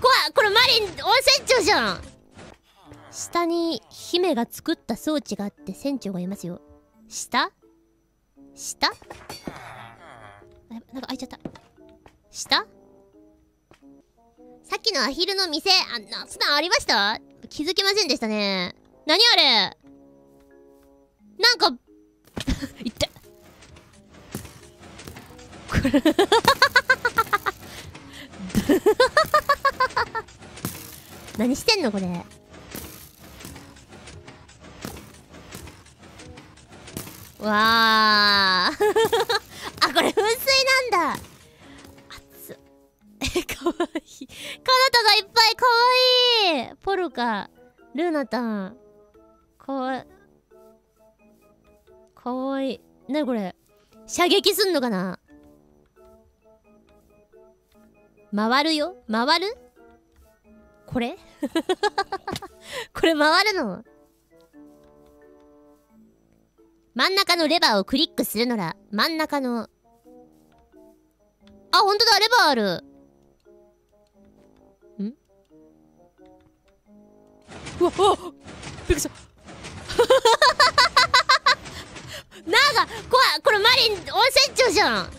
怖いこれマリン温泉長じゃん。下に姫が作った装置があって船長がいますよ。下？下？なんか開いちゃった。下？さっきのアヒルの店あなそんなんありました？気づきませんでしたね。何あれ？なんか いって。こ れ何してんのこれ？わー。あこれ噴水なんだ。熱っ。えかわいい。かなたがいっぱいかわいい。ポルカルーナタン。かわいかわいい。なにこれ？射撃すんのかな？回るよ。回る？これ？これ回るの？真ん中のレバーをクリックするなら真ん中の。あ、ほんとだレバーある。ん？うわあびっくりした。なんか怖いこれマリン温泉長じゃん。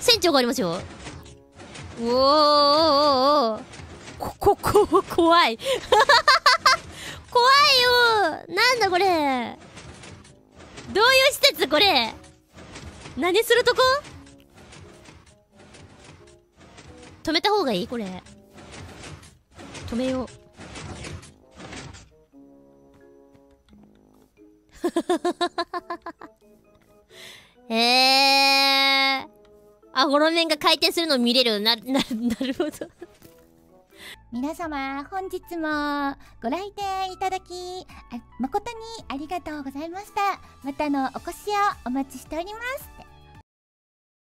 船長がありますよ。おーおーおーおー。こ、怖い。怖いよ。なんだこれ。どういう施設これ。何するとこ？止めた方がいいこれ。止めよう。へえー。あ、ゴロ面が回転するの見れる。な、な、なるほど。皆様本日もご来店いただき誠にありがとうございました。またのお越しをお待ちしております。